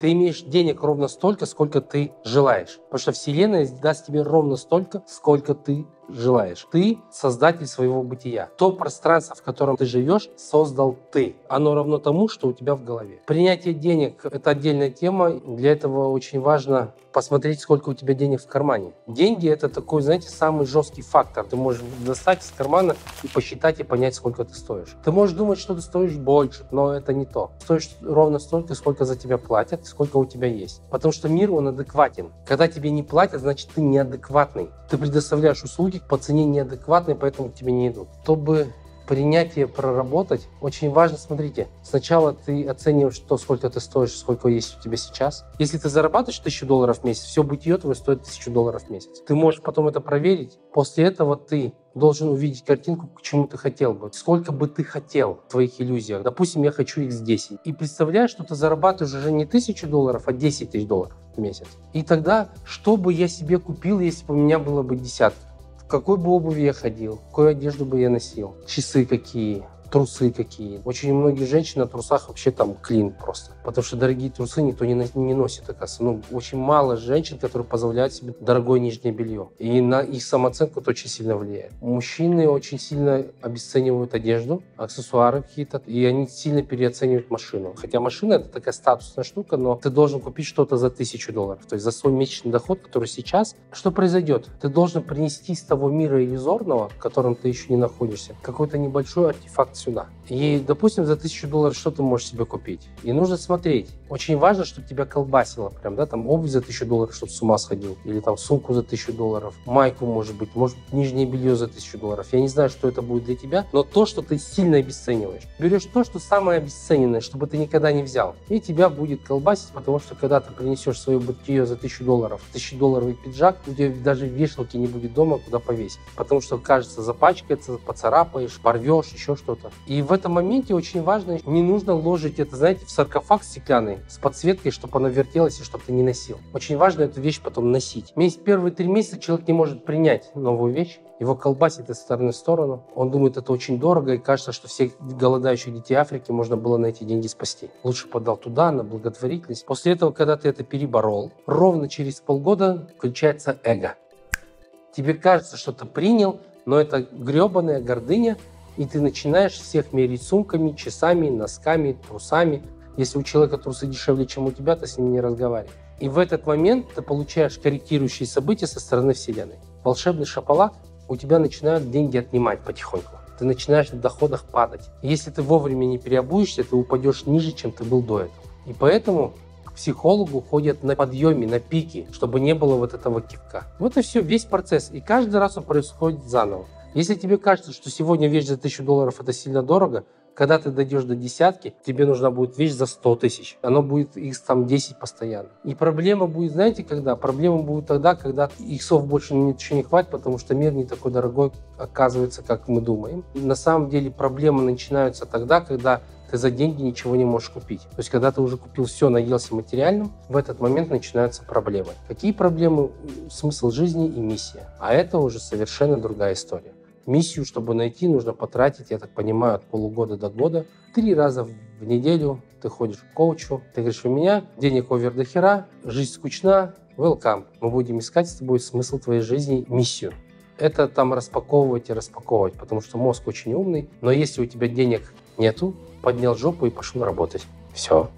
Ты имеешь денег ровно столько, сколько ты желаешь. Потому что Вселенная даст тебе ровно столько, сколько ты желаешь. Ты создатель своего бытия. То пространство, в котором ты живешь, создал ты. Оно равно тому, что у тебя в голове. Принятие денег – это отдельная тема. Для этого очень важно посмотреть, сколько у тебя денег в кармане. Деньги – это такой, знаете, самый жесткий фактор. Ты можешь достать из кармана и посчитать и понять, сколько ты стоишь. Ты можешь думать, что ты стоишь больше, но это не то. Стоишь ровно столько, сколько за тебя платят, сколько у тебя есть. Потому что мир, он адекватен. Когда тебе не платят, значит, ты неадекватный. Ты предоставляешь услуги по цене неадекватной, поэтому к тебе не идут. Чтобы принятие проработать, очень важно, смотрите, сначала ты оцениваешь то, сколько ты стоишь, сколько есть у тебя сейчас. Если ты зарабатываешь тысячу долларов в месяц, все бытие твое стоит тысячу долларов в месяц. Ты можешь потом это проверить. После этого ты должен увидеть картинку, к чему ты хотел бы. Сколько бы ты хотел в твоих иллюзиях. Допустим, я хочу x10. И представляешь, что ты зарабатываешь уже не тысячу долларов, а 10 тысяч долларов в месяц. И тогда, что бы я себе купил, если бы у меня было бы десятка? Какой бы обуви я ходил, какую одежду бы я носил, часы какие, трусы какие. Очень многие женщины на трусах вообще там клин просто. Потому что дорогие трусы никто не, не носит, оказывается. Ну, очень мало женщин, которые позволяют себе дорогое нижнее белье. И на их самооценку это очень сильно влияет. Мужчины очень сильно обесценивают одежду, аксессуары какие-то, и они сильно переоценивают машину. Хотя машина это такая статусная штука, но ты должен купить что-то за тысячу долларов. То есть за свой месячный доход, который сейчас. Что произойдет? Ты должен принести из того мира иллюзорного, в котором ты еще не находишься, какой-то небольшой артефакт сюда. И, допустим, за тысячу долларов что ты можешь себе купить? И нужно смотреть. Очень важно, чтобы тебя колбасило. Прям, да, там обувь за тысячу долларов, чтобы с ума сходил. Или там сумку за тысячу долларов. Майку, может быть. Может нижнее белье за тысячу долларов. Я не знаю, что это будет для тебя, но то, что ты сильно обесцениваешь. Берешь то, что самое обесцененное, чтобы ты никогда не взял. И тебя будет колбасить, потому что когда ты принесешь свое бытие за тысячу долларов, тысячу долларовый пиджак, у тебя даже вешалки не будет дома, куда повесить. Потому что, кажется, запачкается, поцарапаешь, порвешь, еще что-то. И в этом моменте очень важно, не нужно ложить это, знаете, в саркофаг стеклянный с подсветкой, чтобы оно вертелось и чтобы ты не носил. Очень важно эту вещь потом носить. Месяц, первые три месяца человек не может принять новую вещь, его колбасит из стороны в сторону. Он думает, это очень дорого, и кажется, что всех голодающих детей Африки можно было на эти деньги спасти. Лучше подал туда, на благотворительность. После этого, когда ты это переборол, ровно через полгода включается эго. Тебе кажется, что ты принял, но это гребаная гордыня, и ты начинаешь всех мерить сумками, часами, носками, трусами. Если у человека трусы дешевле, чем у тебя, ты с ним не разговариваешь. И в этот момент ты получаешь корректирующие события со стороны Вселенной. Волшебный шапалак, у тебя начинают деньги отнимать потихоньку. Ты начинаешь в доходах падать. Если ты вовремя не переобуешься, ты упадешь ниже, чем ты был до этого. И поэтому к психологу ходят на подъеме, на пике, чтобы не было вот этого кивка. Вот и все, весь процесс. И каждый раз он происходит заново. Если тебе кажется, что сегодня вещь за тысячу долларов это сильно дорого, когда ты дойдешь до десятки, тебе нужна будет вещь за 100 тысяч. Оно будет их там 10 постоянно. И проблема будет, знаете, когда? Проблема будет тогда, когда иксов больше ничего не хватит, потому что мир не такой дорогой оказывается, как мы думаем. На самом деле проблемы начинаются тогда, когда ты за деньги ничего не можешь купить. То есть, когда ты уже купил все, наелся материальным, в этот момент начинаются проблемы. Какие проблемы? Смысл жизни и миссия. А это уже совершенно другая история. Миссию, чтобы найти, нужно потратить, я так понимаю, от полугода до года. Три раза в неделю ты ходишь к коучу, ты говоришь, у меня денег овер до хера, жизнь скучна, welcome. Мы будем искать с тобой смысл твоей жизни, миссию. Это там распаковывать и распаковывать, потому что мозг очень умный, но если у тебя денег нету, поднял жопу и пошел работать. Все.